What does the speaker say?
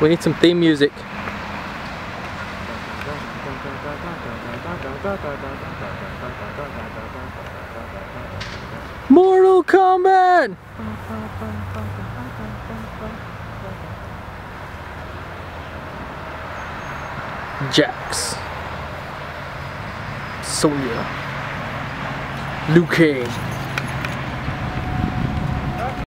We need some theme music. Mortal Kombat! Jax. Sonya. Liu Kang.